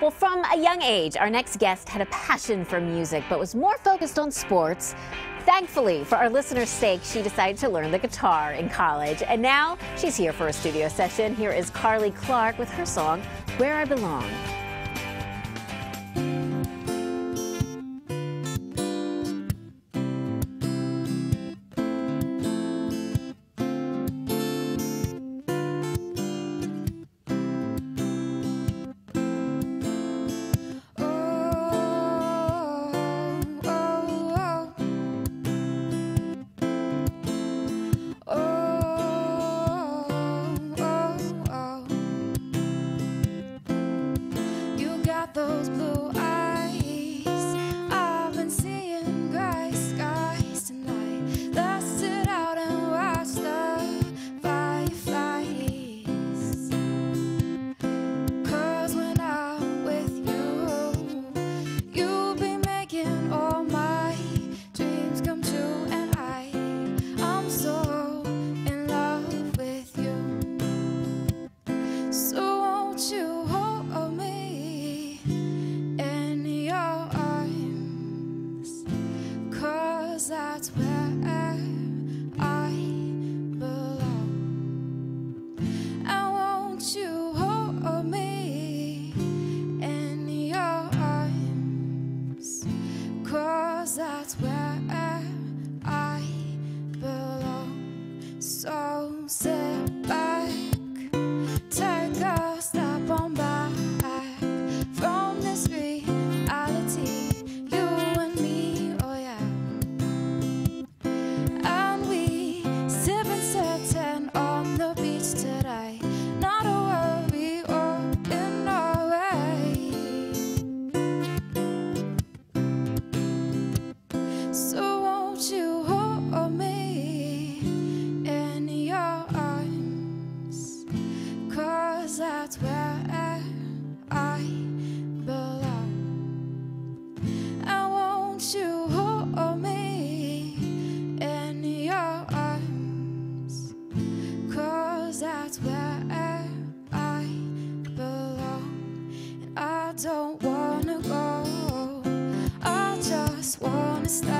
Well, from a young age, our next guest had a passion for music, but was more focused on sports. Thankfully, for our listeners' sake, she decided to learn the guitar in college. And now she's here for a studio session. Here is Carly Clark with her song, Where I Belong. That's where I belong. And won't you hold me in your arms? Cause that's where don't wanna go, I just wanna stay.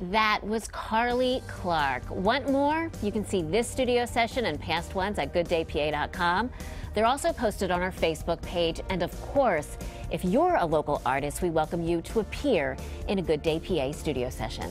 That was Carly Clark. Want more? You can see this studio session and past ones at gooddaypa.com. They're also posted on our Facebook page. And of course, if you're a local artist, we welcome you to appear in a Good Day PA studio session.